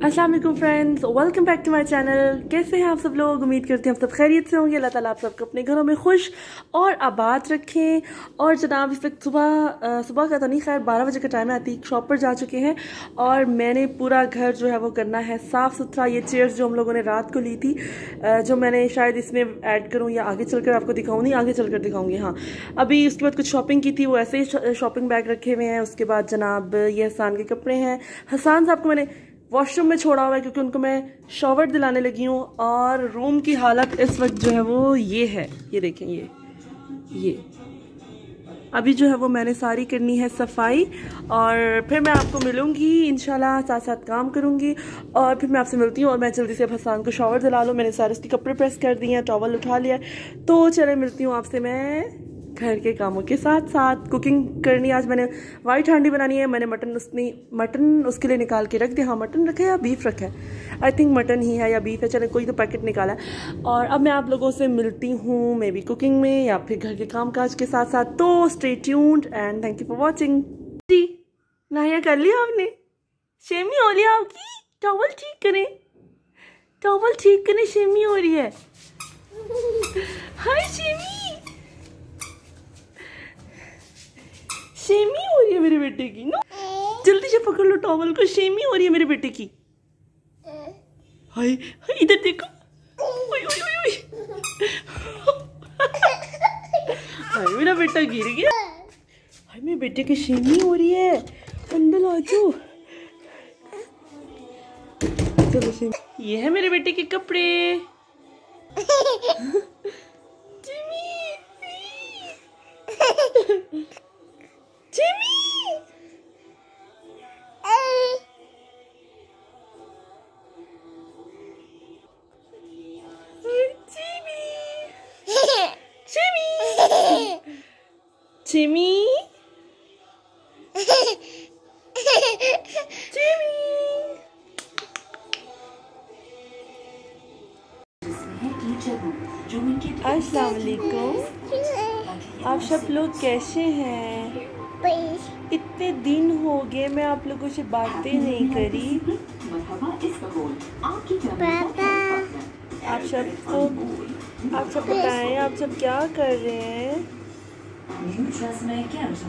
वालेकुम friends welcome back to my channel कैसे हैं आप सब लोग? उम्मीद करते हैं हम सब खैरियत से होंगे। अल्लाह ताला आप सबको अपने घरों में खुश और आबाद रखें। और जनाब, इस वक्त सुबह सुबह का तो नहीं, खैर, बारह बजे का टाइम है। आती शॉप पर जा चुके हैं। और मैंने पूरा घर जो है वो करना है, साफ़ सुथरा। ये चेयर्स जो हम लोगों ने रात को ली थी जो मैंने शायद इसमें ऐड करूँ या आगे चलकर आपको दिखाऊँ नहीं आगे चलकर दिखाऊँगी हाँ। अभी उसके बाद कुछ शॉपिंग की थी, वो ऐसे ही शॉपिंग बैग रखे हुए हैं। उसके बाद जनाब, ये हसान के कपड़े हैं। हसान साहब को मैंने वॉशरूम में छोड़ा हुआ है क्योंकि उनको मैं शॉवर दिलाने लगी हूँ और रूम की हालत इस वक्त जो है वो ये है। ये देखें, ये ये। अभी जो है वो मैंने सारी करनी है सफ़ाई और फिर मैं आपको मिलूँगी, इंशाल्लाह साथ साथ काम करूँगी और फिर मैं आपसे मिलती हूँ और मैं जल्दी से हसान को शॉवर दिला लूँ। मैंने सारे उसके कपड़े प्रेस कर दिए हैं टॉवल उठा लिया तो चले, मिलती हूँ आपसे मैं घर के कामों के साथ साथ कुकिंग करनी। आज मैंने वाइट हांडी बनानी है, मैंने मटन उसने मटन उसके लिए निकाल के रख दिया। हाँ मटन रखा है या बीफ रखा? है आई थिंक मटन ही है या बीफ है। चले, कोई तो पैकेट निकाला। है और अब मैं आप लोगों से मिलती हूँ मे बी कुकिंग में या फिर घर के काम काज के साथ साथ। तो stay tuned and thank you for watching जी नाया कर लिया आपने? शेमी हो लिया आपकी? टॉवल ठीक करें। टॉवल ठीक करें शेमी हो रही है। हाय शेमी शेमी हो रही है मेरे बेटे की। ना, जल्दी से पकड़ लो टॉवल को, शेमी हो रही है मेरे बेटे की। हाय इधर देखो। ओए ओए ओए। हाय, मेरा बेटा गिर गया। हाय, मेरे बेटे की शेमी हो रही है। अंदर आ जाओ। चलो, शेमी। ये है मेरे बेटे के कपड़े। वालेकुम। आप सब लोग कैसे हैं? इतने दिन हो गए, मैं आप लोगों से बातें नहीं करी। आप सबको, आप सब बताएँ, आप सब क्या कर रहे हैं?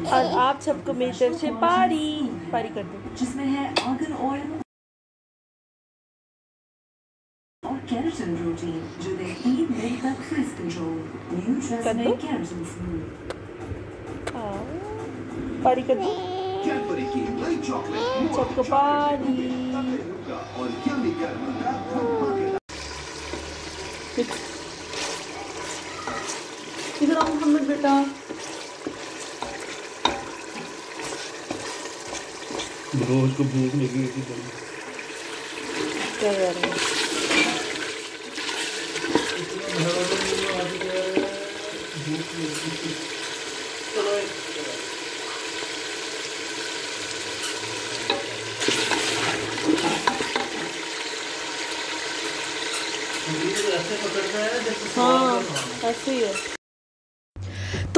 और आप सबको मेरी तरफ़ से पारी। पारी कर दो। जिसमें है ऑर्गन ऑयल केराटिन प्रोटीन जो देती है तक frizz control new TRESemmé keratin smooth पारी कर दो सबको पारी इधर आओ मोहम्मद बेटा ब्रो उसको भूख लगी थी क्या कर रहे हैं हाँ ऐसे ही है।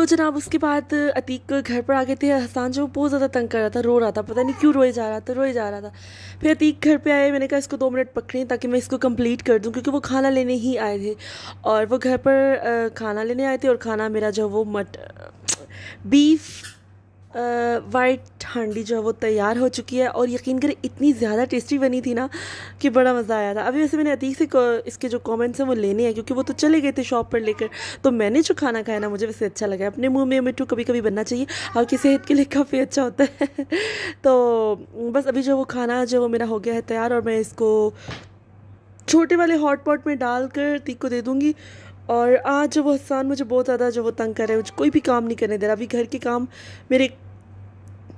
तो जनाब, उसके बाद अतीक घर पर आ गए थे। हसान जो बहुत ज़्यादा तंग कर रहा था, रो रहा था, पता नहीं क्यों रोए जा रहा था, रोए जा रहा था। फिर अतीक घर पे आए, मैंने कहा, इसको दो मिनट पकड़ें ताकि मैं इसको कंप्लीट कर दूँ, क्योंकि वो खाना लेने ही आए थे। और वो घर पर खाना लेने आए थे और खाना मेरा जो वो मट बीफ वाइट हांडी जो है वो तैयार हो चुकी है और यकीन करें, इतनी ज़्यादा टेस्टी बनी थी ना कि बड़ा मज़ा आया था। अभी वैसे मैंने अतीक से इसके जो कमेंट्स हैं वो लेने हैं, क्योंकि वो तो चले गए थे शॉप पर लेकर। तो मैंने जो खाना खाया ना, मुझे वैसे अच्छा लगा अपने मुँह में मिट्टू कभी कभी बनना चाहिए आपकी सेहत के लिए काफ़ी अच्छा होता है। तो बस अभी जो वो खाना जो वो मेरा हो गया है तैयार, और मैं इसको छोटे वाले हॉट पॉट में डाल कर तीक को दे दूँगी। और आज जो वो हसान मुझे बहुत ज़्यादा जो वो तंग कर रहे हैं, मुझे कोई भी काम नहीं करने दे रहा। अभी घर के काम मेरे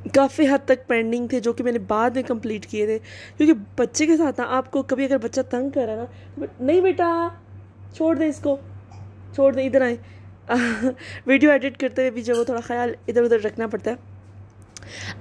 काफ़ी हद तक पेंडिंग थे, जो कि मैंने बाद में कंप्लीट किए थे। क्योंकि बच्चे के साथ ना, आपको कभी अगर बच्चा तंग कर रहा ना तो नहीं बेटा, छोड़ दे इसको, छोड़ दे, इधर आए। वीडियो एडिट करते हुए भी जो थोड़ा ख्याल इधर उधर रखना पड़ता है।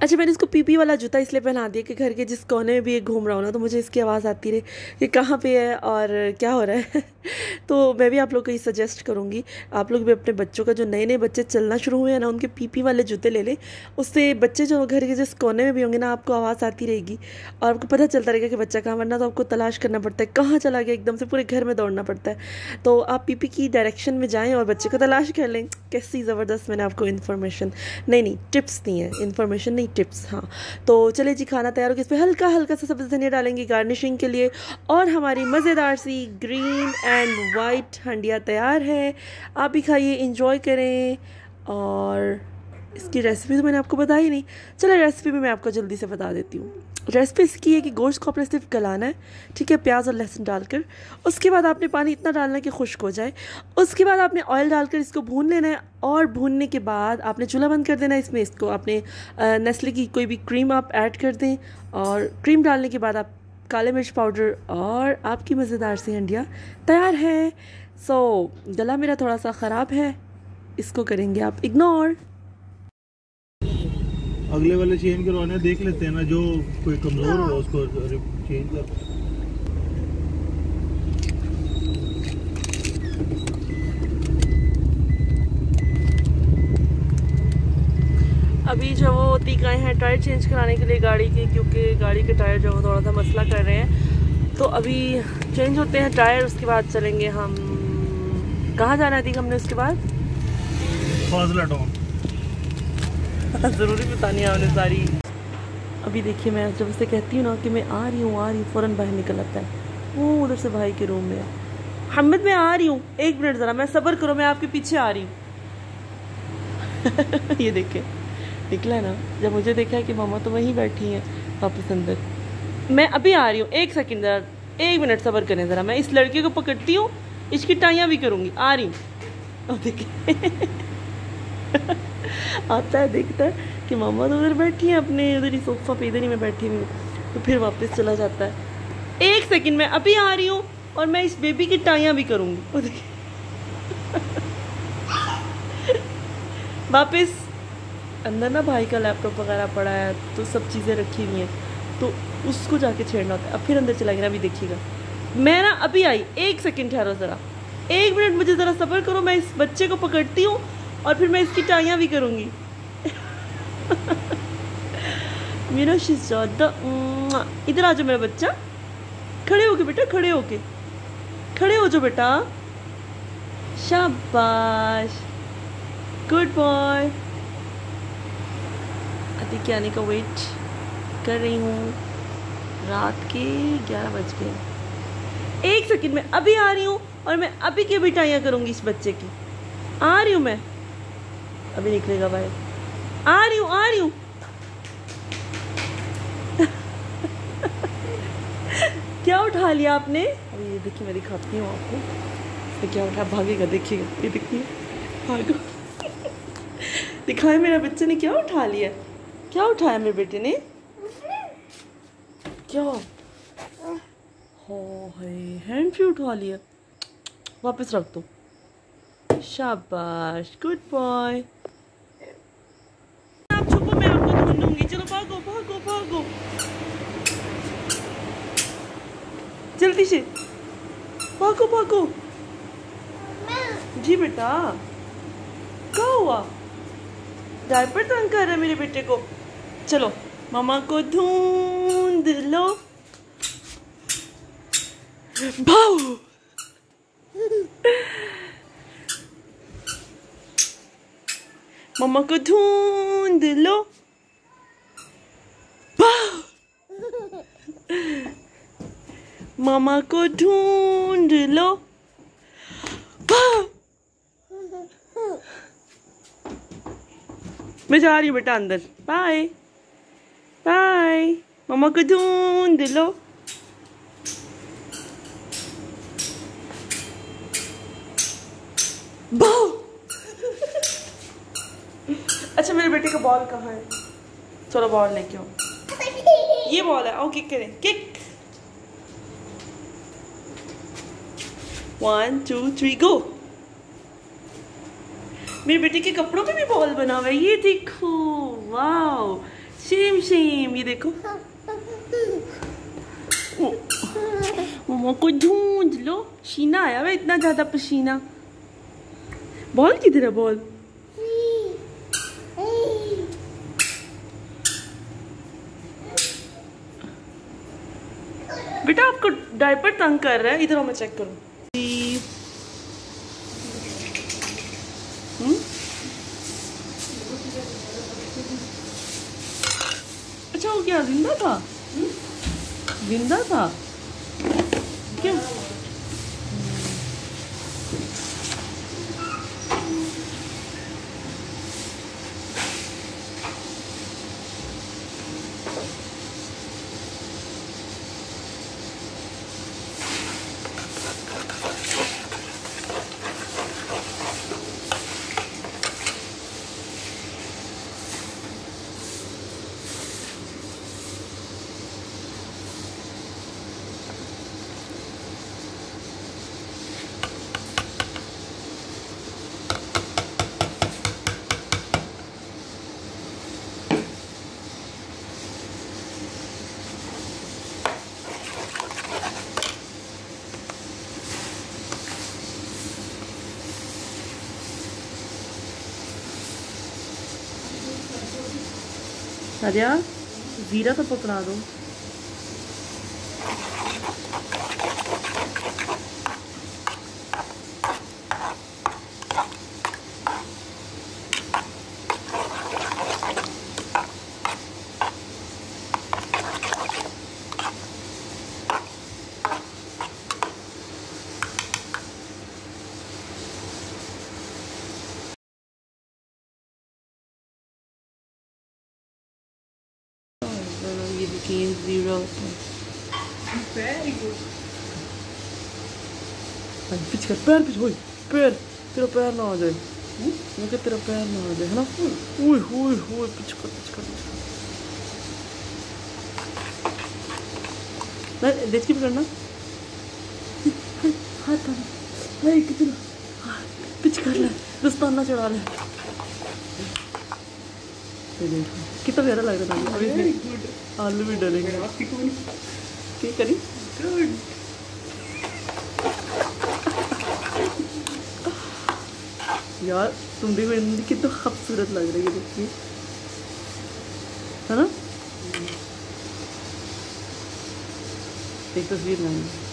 अच्छा मैंने इसको पीपी वाला जूता इसलिए पहना दिया कि घर के जिस कोने में भी ये घूम रहा हूँ ना तो मुझे इसकी आवाज़ आती रहे कि कहाँ पे है और क्या हो रहा है। तो मैं भी आप लोग को ये सजेस्ट करूँगी, आप लोग भी अपने बच्चों का जो नए नए बच्चे चलना शुरू हुए हैं ना, उनके पीपी वाले जूते ले लें। उससे बच्चे जो घर के जिस कोने में भी होंगे ना, आपको आवाज़ आती रहेगी और आपको पता चलता रहेगा कि बच्चा कहाँ वरना तो आपको तलाश करना पड़ता है, कहाँ चला गया, एकदम से पूरे घर में दौड़ना पड़ता है। तो आप पी की डायरेक्शन में जाएँ और बच्चे को तलाश कर लें। कैसी ज़बरदस्त मैंने आपको इन्फॉर्मेशन नहीं नहीं टिप्स दी हैं। इन्फॉर्मेशन नहीं टिप्स हाँ। तो चले जी, खाना तैयार हो गया इस पर हल्का हल्का सा सब्ज़ी धनिया डालेंगे गार्निशिंग के लिए। और हमारी मज़ेदार सी ग्रीन एंड वाइट हंडिया तैयार है। आप भी खाइए इंजॉय करें। और इसकी रेसिपी तो मैंने आपको बताई नहीं। चलो रेसिपी भी मैं आपको जल्दी से बता देती हूँ। रेसिपी इसकी है कि गोश्त को आपने सिर्फ़ गलाना है, ठीक है, प्याज और लहसुन डालकर। उसके बाद आपने पानी इतना डालना है कि खुश्क हो जाए। उसके बाद आपने ऑयल डालकर इसको भून लेना है और भूनने के बाद आपने चूल्हा बंद कर देना है इसमें। इसको आपने नेस्ले की कोई भी क्रीम आप ऐड कर दें और क्रीम डालने के बाद आप काले मिर्च पाउडर और आपकी मज़ेदार सी हंडिया तैयार है। सो गला मेरा थोड़ा सा ख़राब है, इसको करेंगे आप इग्नोर अगले वाले चेंज करवाने देख लेते हैं ना जो कोई कमज़ोर हो। उसको चेंज कर। अभी जो वो तीकाए हैं टायर चेंज कराने के लिए गाड़ी के क्योंकि गाड़ी के टायर जो थोड़ा सा मसला कर रहे हैं। तो अभी चेंज होते हैं टायर उसके बाद चलेंगे हम कहाँ जाना थी हमने उसके बाद? फाजला टाउन ज़रूरी बतानी है हमने सारी। अभी देखिए मैं जब उसे कहती हूँ ना कि मैं आ रही हूँ, आ रही हूँ, फ़ौरन बाहर निकल आता है। वो उधर से भाई के रूम में हमद मैं आ रही हूँ। एक मिनट ज़रा, मैं सब्र करो, मैं आपके पीछे आ रही हूँ। ये देखे निकला ना? जब मुझे देखा कि मामा तो वहीं बैठी हैं, वापस अंदर। मैं अभी आ रही हूँ। एक सेकंड ज़रा, एक मिनट सब्र करें ज़रा। मैं इस लड़के को पकड़ती हूँ, इसकी टाइयाँ भी करूँगी। आ रही हूँ। देखिए। आता है, देखता है कि मामा तो उधर बैठी है अपने, उधर ही सोफा पे, इधर ही मैं बैठी हुई तो फिर वापस चला जाता है। एक सेकंड में अभी आ रही हूँ और मैं इस बेबी की टाइयाँ भी करूँगी। वापस अंदर ना भाई का लैपटॉप वगैरह पड़ा है तो सब चीज़ें रखी हुई हैं। तो उसको जाके छेड़ना होता है। अब फिर अंदर चला गया, अभी देखिएगा। मैं ना अभी आई, एक सेकंड ठहरो ज़रा। एक मिनट मुझे ज़रा सफ़र करो, मैं इस बच्चे को पकड़ती हूँ और फिर मैं इसकी टाइयाँ भी करूँगी। मेरा शिजादा इधर आ जाओ मेरा बच्चा। खड़े होके बेटा, खड़े होके। खड़े हो जाओ बेटा। शाबाश। गुड बॉय अति के आने का वेट कर रही हूँ। रात के ग्यारह बज गए। एक सेकंड में अभी आ रही हूँ और मैं अभी की बिटाइयाँ करूँगी इस बच्चे की। आ रही हूँ मैं। अभी निकलेगा भाई। आ रही हूँ, आ रही हूँ। क्या उठा लिया आपने? अभी ये देखिए, मैं दिखाती हूँ आपको। इसने क्या उठा, भागेगा, देखिएगा। ये देखिए, भागो। दिखाए मेरा बच्चे ने, क्या उठा लिया? क्या उठाया मेरे बेटे ने? क्या? हो हैंड फ्री उठा लिया? वापस रख दो। शाबाश गुड बॉय आप छुपो मैं आपको ढूंढूँगी चलो भागो भागो भागो जल्दी से। भागो भागो। जी बेटा। क्या हुआ? डायपर तंग कर रहा है मेरे बेटे को। चलो मामा को ढूंढ लो। भाऊ। मम्मा को ढूंढ लो। मामा को ढूंढ लो। मैं जा रही हूँ बेटा अंदर। बाय बाय मामा को ढूंढ लो। अच्छा मेरे बेटे का बॉल कहाँ है? चलो बॉल लेके आओ। ये बॉल है। आओ किक करें। Kick one two three go मेरे बेटे के कपड़ों में भी बॉल बना हुआ है ये देखो वाओ शेम शेम ये देखो. मम्मा को ढूंढ लो. शीना आया हुआ इतना ज़्यादा पसीना. बॉल किधर है बॉल बेटा, आपको डायपर तंग कर रहा है. इधर मैं चेक करूँ हम्म? अच्छा वो क्या ज़िंदा था? ज़िंदा था? क्या? आर्या जीरा तो पकड़ा दो। पिच कर पैर पिच होई पैर तेरा पैर ना आ जाए। मैं क्या तेरा पैर ना आ जाए है ना? ओए होए होए पिच कर पिच कर पिच कर। नहीं देख के करना। हाथ नहीं कितना पिच कर ले। दस्ताना चढ़ा ले। कितना प्यारा लग रहा था। अभी. आलू भी डलेंगे। क्या करी यार तुम देखो कितनी तो खूबसूरत लग रही है देखिए है ना? एक तस्वीर में